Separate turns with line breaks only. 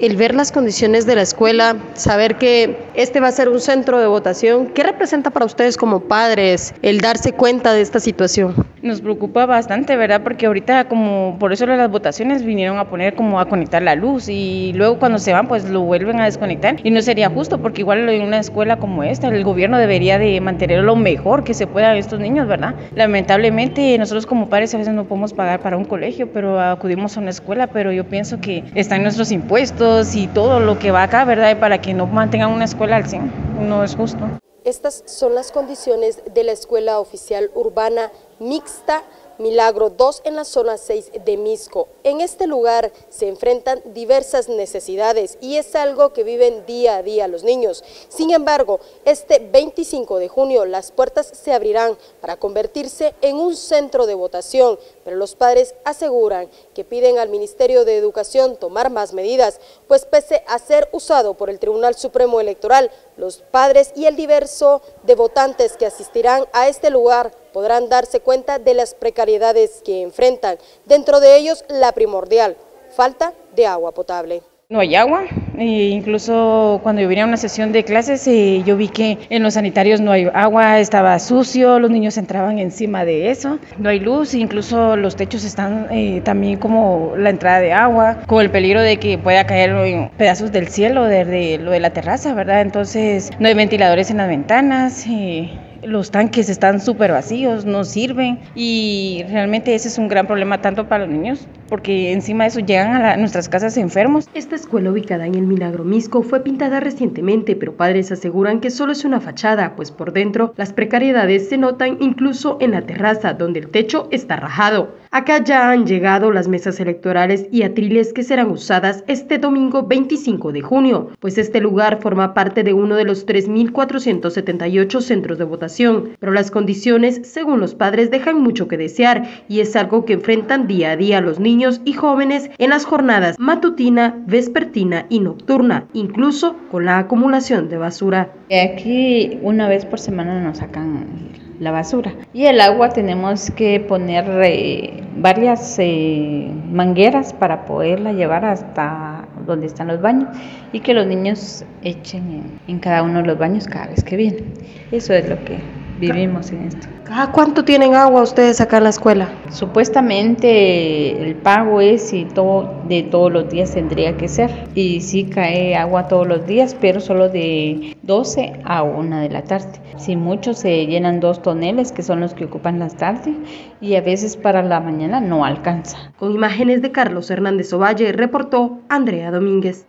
El ver las condiciones de la escuela, saber que este va a ser un centro de votación, ¿qué representa para ustedes como padres el darse cuenta de esta situación?
Nos preocupa bastante, ¿verdad? Porque ahorita como por eso las votaciones vinieron a poner como a conectar la luz y luego cuando se van pues lo vuelven a desconectar y no sería justo porque igual en una escuela como esta el gobierno debería de mantener lo mejor que se pueda a estos niños, ¿verdad? Lamentablemente nosotros como padres a veces no podemos pagar para un colegio, pero acudimos a una escuela, pero yo pienso que están nuestros impuestos y todo lo que va acá, ¿verdad? Para que no mantengan una escuela al 100, no es justo.
Estas son las condiciones de la escuela oficial urbana mixta Milagro 2 en la zona 6 de Misco. En este lugar se enfrentan diversas necesidades y es algo que viven día a día los niños. Sin embargo, este 25 de junio las puertas se abrirán para convertirse en un centro de votación, pero los padres aseguran que piden al Ministerio de Educación tomar más medidas, pues pese a ser usado por el Tribunal Supremo Electoral, los padres y el diverso de votantes que asistirán a este lugar podrán darse cuenta de las precariedades que enfrentan, dentro de ellos la primordial, falta de agua potable.
No hay agua, e incluso cuando yo vine a una sesión de clases eh, yo vi que en los sanitarios no hay agua, estaba sucio, los niños entraban encima de eso, no hay luz, incluso los techos están eh, también como la entrada de agua, con el peligro de que pueda caer pedazos del cielo de lo de la terraza, ¿verdad? Entonces no hay ventiladores en las ventanas. y los tanques están súper vacíos, no sirven y realmente ese es un gran problema tanto para los niños porque encima de eso llegan a, nuestras casas enfermos.
Esta escuela ubicada en el Milagro Misco fue pintada recientemente, pero padres aseguran que solo es una fachada, pues por dentro las precariedades se notan incluso en la terraza, donde el techo está rajado. Acá ya han llegado las mesas electorales y atriles que serán usadas este domingo 25 de junio, pues este lugar forma parte de uno de los 3.478 centros de votación, pero las condiciones, según los padres, dejan mucho que desear y es algo que enfrentan día a día los niños y jóvenes en las jornadas matutina, vespertina y nocturna, incluso con la acumulación de basura.
Aquí una vez por semana nos sacan la basura. Y el agua tenemos que poner eh, varias eh, mangueras para poderla llevar hasta donde están los baños y que los niños echen en cada uno de los baños cada vez que vienen. Eso es lo que vivimos en esto.
¿Cada cuánto tienen agua ustedes acá en la escuela?
Supuestamente el pago es y todo de todos los días tendría que ser. Y sí cae agua todos los días, pero solo de 12 a 1 de la tarde. Si mucho se llenan dos toneles, que son los que ocupan las tardes, y a veces para la mañana no alcanza.
Con imágenes de Carlos Hernández Ovalle, reportó Andrea Domínguez.